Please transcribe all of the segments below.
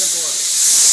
simple as.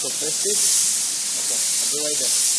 So press this. Okay, I'll be right there.